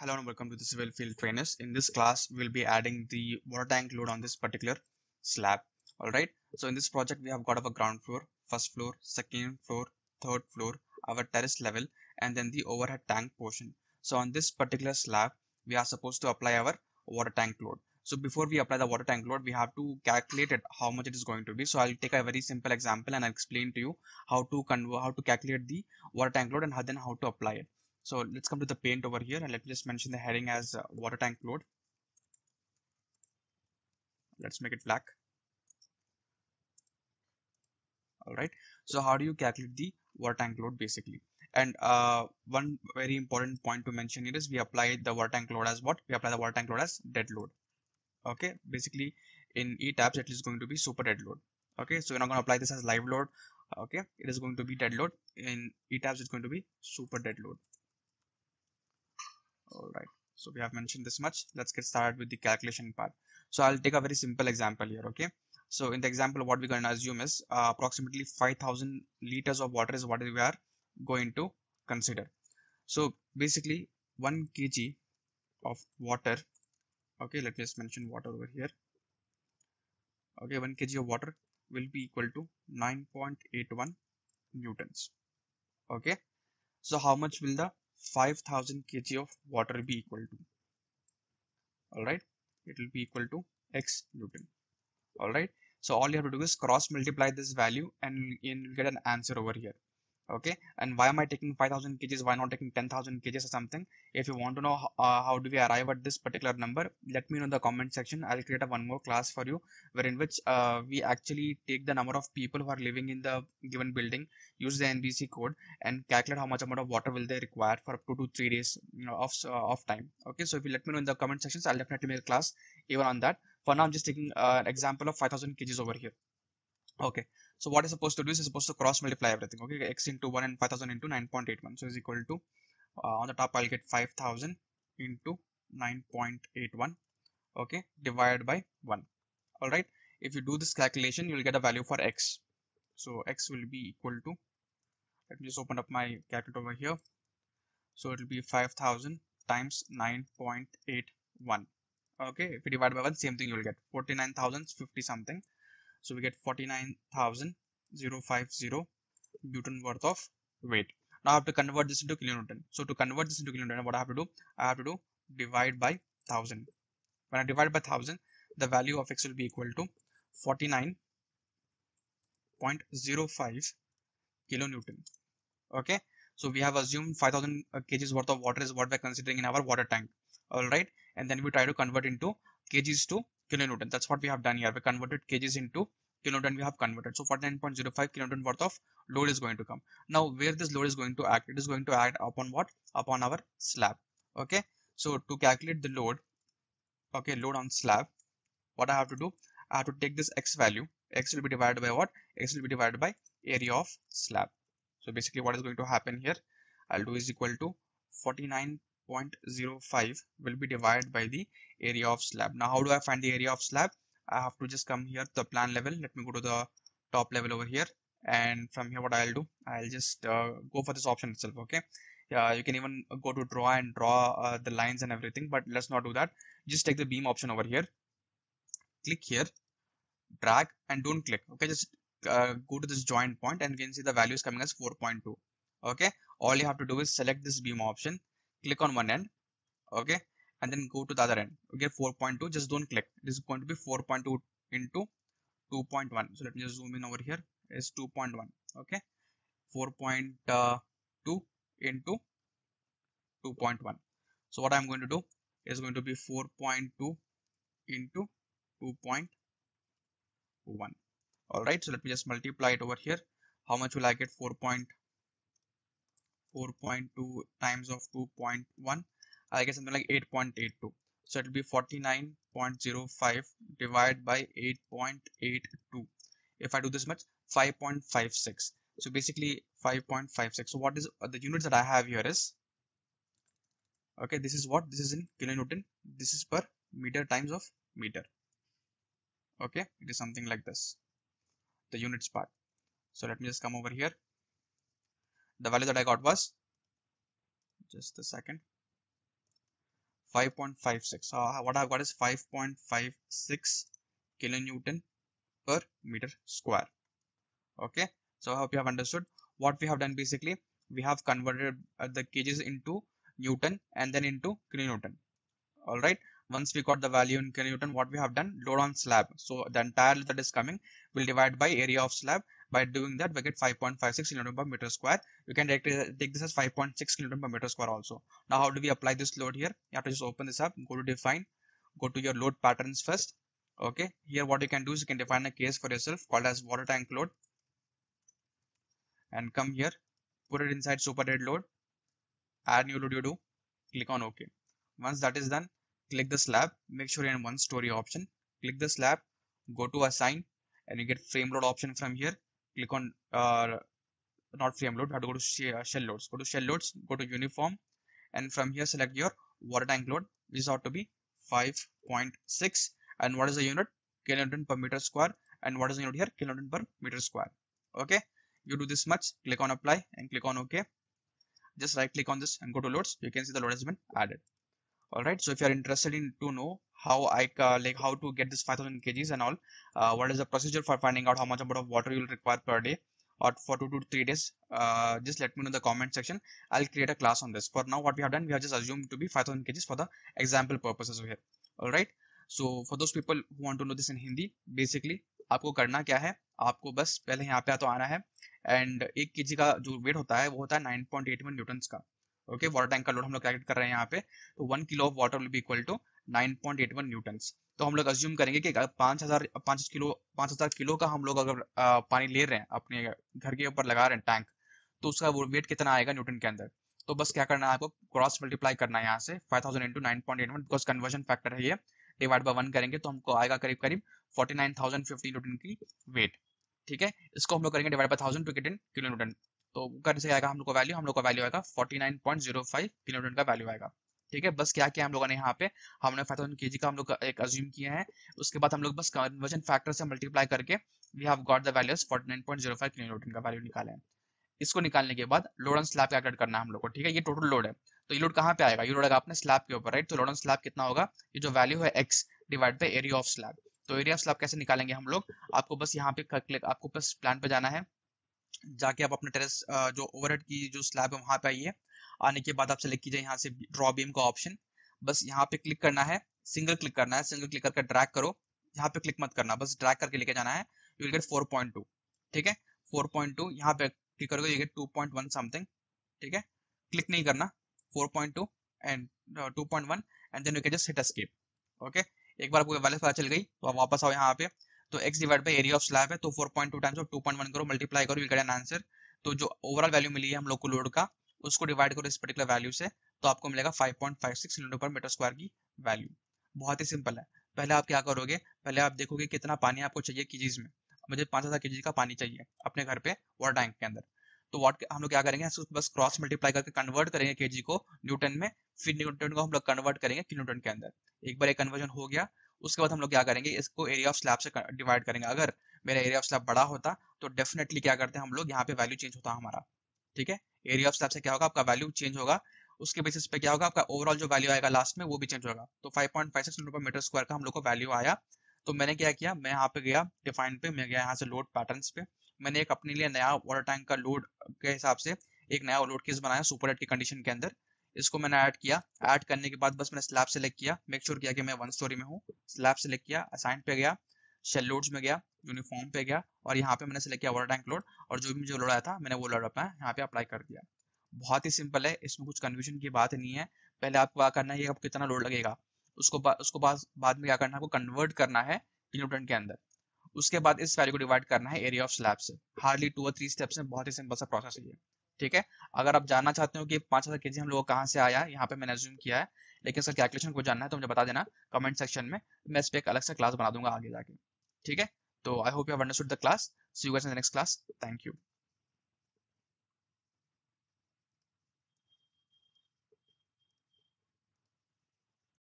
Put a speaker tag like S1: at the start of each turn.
S1: Hello and welcome to the Civil Field Trainers. In this class, we'll be adding the water tank load on this particular slab. Alright, so in this project, we have got our ground floor, first floor, second floor, third floor, our terrace level, and then the overhead tank portion. So on this particular slab, we are supposed to apply our water tank load. So before we apply the water tank load, we have to calculate it how much it is going to be. So I'll take a very simple example and I'll explain to you how to convert, how to calculate the water tank load and how, then how to apply it. So let's come to the paint over here and let me just mention the heading as uh, water tank load. Let's make it black. All right. So how do you calculate the water tank load basically? And uh, one very important point to mention here is we apply the water tank load as what? We apply the water tank load as dead load. Okay. Basically in ETABS it is going to be super dead load. Okay. So we're not going to apply this as live load. Okay. It is going to be dead load. In ETABS it's going to be super dead load all right so we have mentioned this much. Let's get started with the calculation part. So i'll take a very simple example here okay? So in the example what we're going to assume is uh, approximately 5000 liters of water is what we are going to consider. So basically 1 kg of water okay let me just mention water over here. Okay 1 kg of water will be equal to 9.81 newtons okay? So how much will the 5000 kg of water be equal to. All right it will be equal to x newton. All right so all you have to do is cross multiply this value and you'll get an answer over here okay? And why am i taking 5000 kgs why not taking 10000 kgs or something? If you want to know uh, how do we arrive at this particular number let me know in the comment section. I'll create a one more class for you wherein which uh, we actually take the number of people who are living in the given building use the nbc code and calculate how much amount of water will they require for up to two three days you know of uh, of time. Okay? So if you let me know in the comment sections i'll definitely make a class even on that. For now i'm just taking uh, an example of 5000 kgs over here. Okay so what is supposed to do is supposed to cross multiply everything okay? X into 1 and 5000 into 9.81 so is equal to uh, on the top i'll get 5000 into 9.81 okay? Divided by 1 all right if you do this calculation you will get a value for x. So x will be equal to let me just open up my calculator over here. So it will be 5000 times 9.81 okay? If you divide by 1 same thing you will get 49050 something so we get 49,050 Newton worth of weight. Now I have to convert this into kilonewton. So to convert this into kilonewton, what I have to do? I have to do divide by 1000. When I divide by 1000, the value of x will be equal to 49.05 kilonewton. Okay. So we have assumed 5000 uh, kgs worth of water is what we're considering in our water tank. All right. And then we try to convert into kgs to kilonewton. That's what we have done here. We converted kgs into kilonewton we have converted. So 49.05 kilonewton worth of load is going to come. Now where this load is going to act? It is going to act upon what? Upon our slab. Okay. So to calculate the load, okay, load on slab, what I have to do? I have to take this x value. x will be divided by what? x will be divided by area of slab. So basically what is going to happen here? I'll do is equal to 49 0.05 will be divided by the area of slab. Now, how do I find the area of slab? I have to just come here to the plan level. Let me go to the top level over here. And from here, what I'll do, I'll just uh, go for this option itself. Okay. Yeah, you can even go to draw and draw uh, the lines and everything, but let's not do that. Just take the beam option over here. Click here, drag and don't click. Okay. Just uh, go to this joint point and you can see the value is coming as 4.2. Okay. All you have to do is select this beam option click on one end okay and then go to the other end. Okay 4.2 just don't click. This is going to be 4.2 into 2.1 so let me just zoom in over here. Is 2.1 okay. 4.2 into 2.1 so what i'm going to do is going to be 4.2 into 2.1 all right so let me just multiply it over here. How much will i get? 4. 4.2 times of 2.1 I get something like 8.82 so it will be 49.05 divided by 8.82 if I do this much 5.56 so basically 5.56 so what is uh, the units that I have here is okay this is what? This is in kilonewton. This is per meter times of meter. Okay it is something like this the units part. So let me just come over here the value that I got was just a second 5.56 so what I've got is 5.56 kilonewton per meter square. Okay? So I hope you have understood what we have done basically. We have converted uh, the kgs into newton and then into kilonewton. All right once we got the value in kilonewton what we have done? Load on slab. So the entire that is coming. Will divide by area of slab by doing that we get 5.56 kilonewton per meter square. You can directly take this as 5.6 kilonewton per meter square also. Now how do we apply this load here? You have to just open this up go to define go to your load patterns first. Okay here what you can do is you can define a case for yourself called as water tank load. And come here put it inside super dead load. Add new load you do click on ok once that is done click the slab make sure you're in one story option. Click the slab go to assign and you get frame load option from here click on uh, not frame load have to go to uh, shell loads. Go to shell loads go to uniform and from here select your water tank load. Which ought to be 5.6 and what is the unit? Kilonewton per meter square. And what is the unit here? Kilonewton per meter square. Okay? You do this much click on apply and click on ok just right click on this and go to loads. You can see the load has been added. All right? So if you are interested in to know how i uh, like how to get this 5000 kgs and all uh, what is the procedure for finding out how much amount of water you will require per day or for two to three days uh, just let me know in the comment section i'll create a class on this for now what we have done we have just assumed to be 5000 kgs for the example purposes over here all right so for those people who want to know this in hindi basically आपको करना क्या है आपको बस पहले यहाँ पे तो आना है एंड एक के का जो वेट होता है वो होता है नाइन पॉइंट का ओके वाटर टैंक का लोड हम लोग कैलकुलेट कर रहे हैं यहाँ पे तो one kilo of water will be equal to nine point eight one newton तो हम लोग अज्यूम करेंगे कि पाँच हज़ार, पाँच किलो, पाँच हज़ार किलो का हम लोग अगर पानी ले रहे हैं, अपने घर के ऊपर लगा रहे हैं टैंक तो उसका वो वेट कितना आएगा न्यूटन के अंदर? तो बस क्या करना है आपको क्रॉस मल्टीप्लाई करना है यहाँ से five thousand into nine point eight one because conversion factor है ये डिवाइड बाय वन करेंगे तो हमको आएगा करीब करीब फोर्टी नाइन न्यूटन की वेट ठीक है? इसको हम लोग करेंगे divide by thousand to kilo newton. तो करने से आएगा, हम लोग का वैल्यू हम लोग का वैल्यू आएगा 49.05 किलोमीटर का वैल्यू आएगा। ठीक है? बस क्या किया हम लोगों ने यहाँ पे? हमने फाइव थाउज़ेंड के का हम लोग एक अज्यूम किया है। उसके बाद हम लोग बस कन्वर्जन फैक्टर से मल्टीप्लाई करके we have got the values 49.05 kilometre का वैल्यू निकाले इसको निकालने के बाद लोड ऑन स्लैब कैलकुलेट करना है हम लोग को? ठीक है? ये टोटल लोड है। तो ये लोड कहाँ पे आएगा? ये लोड आएगा अपने स्लैब के ऊपर राइट तो लोड ऑन स्लैब कितना होगा? ये जो वैल्यू है X divide by area of slab तो एरिया ऑफ़ स्लैब कैसे निकालेंगे हम लोग? आपको बस यहाँ पे क्लिक आपको बस प्लान पे जाना है। जाके आप अपने टेरेस जो ओवरहेड की जो स्लैब है, वहाँ पे आइए। आने के बाद आप सेलेक्ट कीजिए यहाँ से ड्रॉ बीम का ऑप्शन बस यहाँ पे क्लिक करना है सिंगल क्लिक करना है सिंगल क्लिक करके ड्रैग करो। यहाँ पे क्लिक मत करना, बस ड्रैग करके लेके जाना है यू विल गेट 4.2 ठीक है? 4.2 यहाँ पे क्लिक करोगे यू गेट 2.1 समथिंग ठीक है? क्लिक नहीं करना 4.2 and 2.1 and then you can just hit escape okay एक बार आपको वैल्यू पता चल गई तो आप वापस आओ यहाँ पे। तो x divide by area of slab है तो 4.2 टाइम्स ऑफ़ 2.1 करो मल्टीप्लाई करो यू गेट एन आंसर तो जो ओवरऑल वैल्यू मिली है हम लोग को लोड का उसको डिवाइड करो इस पर्टिकुलर वैल्यू से तो आपको मिलेगा 5.56 किलोमीटर पर मीटर स्क्वायर की वैल्यू बहुत ही सिंपल है। पहले आप क्या करोगे? पहले आप देखोगे कितना पानी आपको चाहिए कीजीज में। मुझे पाँच हज़ार के का पानी चाहिए अपने घर पे वाटर टैंक के अंदर। तो वॉट हम लोग क्या करेंगे? बस क्रॉस मल्टीप्लाई करके कन्वर्ट करेंगे केजी को न्यूटन में, फिर न्यूटन को हम लोग कन्वर्ट करेंगे किलोटन के अंदर। एक बार एक कन्वर्जन हो गया, उसके बाद हम लोग क्या करेंगे? इसको एरिया ऑफ़ स्लैब से डिवाइड करेंगे। अगर मेरा एरिया ऑफ़ स्लैब बड़ा होता तो डेफिनेटली क्या करते हैं हम लोग? यहाँ पे वैल्यू चेंज होता हमारा। ठीक है? एरिया ऑफ़ स्लैब से क्या होगा? आपका वैल्यू चेंज होगा। उसके बेसिस पे क्या होगा? आपका ओवरऑल जो वैल्यू आएगा लास्ट में, वो भी चेंज होगा। तो 5.56 रुपए मीटर स्क्वायर का हम लोग को वैल्यू आया। तो मैंने क्या किया? मैं यहाँ पे गया डिफाइन पे, मैं गया यहाँ से लोड पैटर्न पे। मैंने एक अपने लिए नया वाटर टैंक का लोड के हिसाब से एक नया लोड केस बनाया सुपर की कंडीशन के अंदर। इसको मैंने ऐड किया। ऐड करने के बाद बस मैंने स्लैब सेलेक्ट किया। मेक श्योर किया कि मैं वन स्टोरी में हूँ। स्लैब सेलेक्ट किया असाइन पे गया। शेल लोड्स में गया यूनिफॉर्म पे गया और यहाँ पे मैंने सेलेक्ट किया वाटर टैंक लोड और जो भी मुझे लोड आया था मैंने वो लोड अपना यहाँ पे अप्लाई कर दिया। बहुत ही सिंपल है इसमें कुछ कन्फ्यूज़न की बात नहीं है। पहले आपको क्या करना है आपको कितना लोड लगेगा उसको बा, उसको बाद बाद में क्या करना है आपको कन्वर्ट करना है किलोटन के अंदर। उसके बाद इस वैल्यू को डिवाइड करना है एरिया ऑफ़ स्लैब से। हार्डली टू और थ्री स्टेप्स में बहुत ही सिंपल सा प्रोसेस है ठीक है? अगर आप जानना चाहते हो कि पाँच हज़ार के जी हम लोग कहाँ से आया यहाँ पे मैंने जूम किया है लेकिन सर कैलकुलेशन को जानना है तो मुझे बता देना कमेंट सेक्शन में मैं इस पर एक अलग से क्लास बना दूँगा आगे जाके। ठीक है? तो I hope you understood the class see you guys in the next class thank you